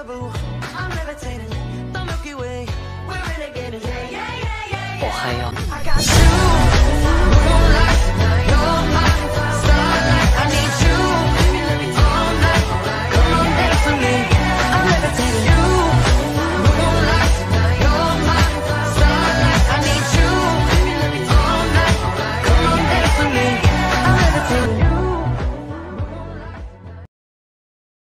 Oh, hi,